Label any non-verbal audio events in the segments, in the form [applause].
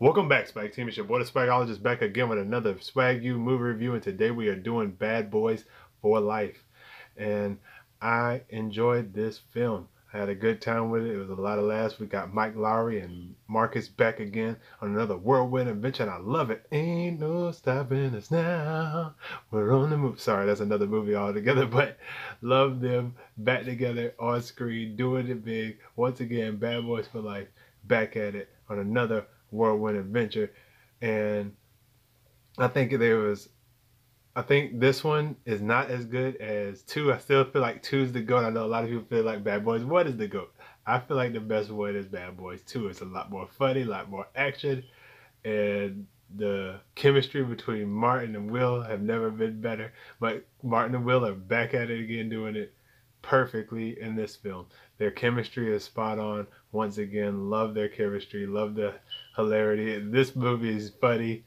Welcome back, Swag Team. It's your boy, the Swagologist, back again with another Swag U movie review. And today we are doing Bad Boys for Life. And I enjoyed this film. I had a good time with it. It was a lot of laughs. We got Mike Lowrey and Marcus back again on another whirlwind adventure, and I love it. Ain't no stopping us now. We're on the move. Sorry, that's another movie altogether, [laughs] but love them back together on screen, doing it big. Once again, Bad Boys for Life, back at it on another whirlwind adventure. And I think there was I think this one is not as good as two. I still feel like two's the goat. I know a lot of people feel like Bad Boys One is the goat. I feel like the best one is Bad Boys Two. It's a lot more funny, a lot more action, and the chemistry between Martin and Will have never been better. But Martin and Will are back at it again, doing it perfectly in this film. Their chemistry is spot on. Once again, love their chemistry, love the hilarity. This movie is funny,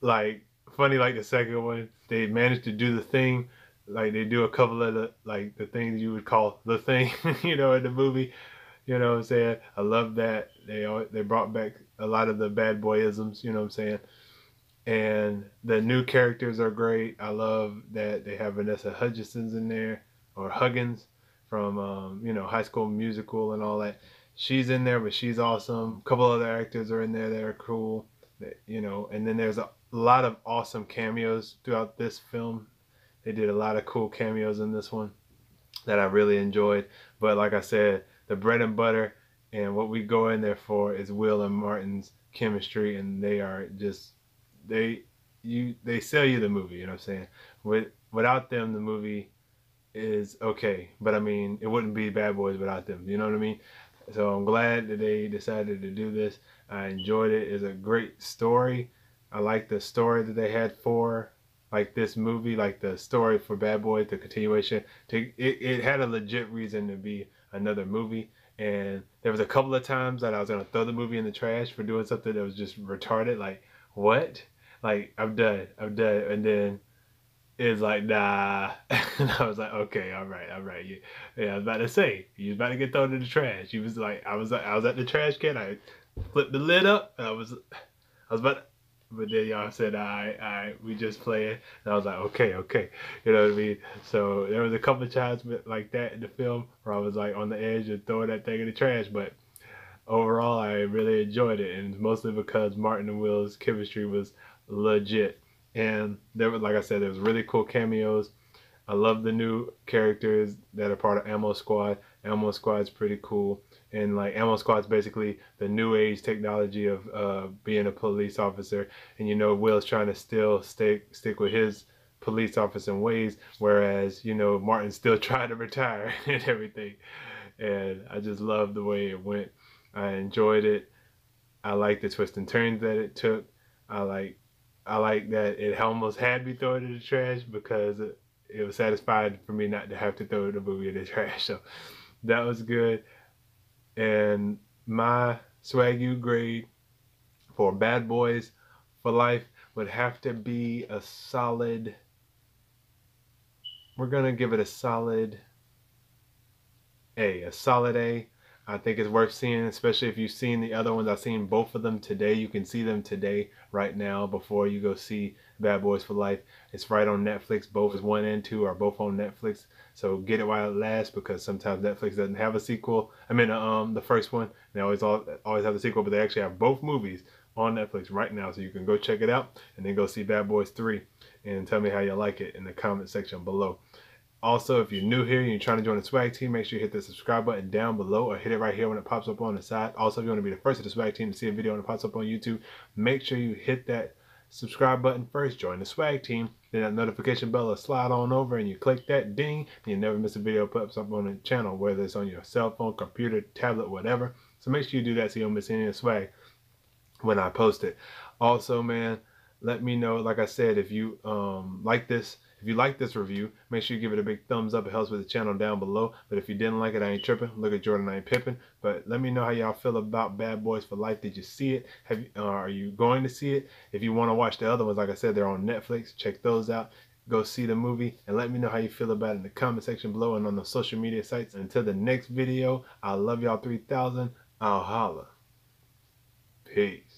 like funny like the second one. They managed to do the thing, like they do a couple of the like the things you would call the thing, [laughs] you know, in the movie. You know what I'm saying? I love that they they brought back a lot of the bad boyisms. You know what I'm saying? And the new characters are great. I love that they have Vanessa Hudgens in there or Huggins from um, you know High School Musical and all that. She's in there, but she's awesome. A couple other actors are in there that are cool. That, you know, and then there's a lot of awesome cameos throughout this film. They did a lot of cool cameos in this one that I really enjoyed. But like I said, the bread and butter and what we go in there for is Will and Martin's chemistry, and they are just they you they sell you the movie. You know what I'm saying? With without them, the movie is okay. But I mean, it wouldn't be Bad Boys without them. You know what I mean? So I'm glad that they decided to do this. I enjoyed it. It's a great story. I like the story that they had for like this movie, like the story for Bad Boys, the continuation. To it, it had a legit reason to be another movie. And there was a couple of times that I was gonna throw the movie in the trash for doing something that was just retarded. Like what? Like I'm done. I'm done. And then is like, nah. [laughs] and I was like, okay, all right, all right. Yeah, yeah, I was about to say, you was about to get thrown in the trash. He was like, I was I was at the trash can. I flipped the lid up. And I was, I was about, to, but then y'all said, I, I, we just playing. And I was like, okay, okay. You know what I mean? So there was a couple of times like that in the film where I was like on the edge of throwing that thing in the trash. But overall, I really enjoyed it. And mostly because Martin and Will's chemistry was legit. And there was, like I said, there was really cool cameos. I love the new characters that are part of Ammo Squad. Ammo Squad's pretty cool. And like Ammo Squad's basically the new age technology of uh, being a police officer. And you know, Will's trying to still stick stick with his police officer ways, whereas you know Martin's still [laughs] trying to retire [laughs] and everything. And I just love the way it went. I enjoyed it. I like the twists and turns that it took. I like I like that it almost had me throw it in the trash because it, was satisfying for me not to have to throw the movie in the [laughs] trash. So that was good. And my swag U grade for Bad Boys for Life would have to be a solid. We're gonna give it a solid A, a solid A. I think it's worth seeing, especially if you've seen the other ones. I've seen both of them today. You can see them today, right now, before you go see Bad Boys for Life. It's right on Netflix. Both is one and two are both on Netflix. So get it while it lasts because sometimes Netflix doesn't have a sequel. I mean, um, the first one they always always have the sequel, but they actually have both movies on Netflix right now, so you can go check it out and then go see Bad Boys Three and tell me how you like it in the comment section below. Also, if you're new here and you're trying to join the swag team, make sure you hit the subscribe button down below or hit it right here when it pops up on the side. Also, if you want to be the first of the swag team to see a video when it pops up on YouTube, make sure you hit that subscribe button first, join the swag team, then that notification bell will slide on over and you click that ding, and you never miss a video pops up on the channel, whether it's on your cell phone, computer, tablet, whatever. So make sure you do that so you don't miss any of the swag when I post it. Also, man, let me know, like I said, if you um, like this, if you like this review, make sure you give it a big thumbs up. It helps with the channel down below. But if you didn't like it, I ain't tripping. Look at Jordan, I ain't pipping. But let me know how y'all feel about Bad Boys for Life. Did you see it? Have you, uh, Are you going to see it? If you want to watch the other ones, like I said, they're on Netflix. Check those out. Go see the movie and let me know how you feel about it in the comment section below and on the social media sites. Until the next video, I love y'all 3000. I'll holla. Peace.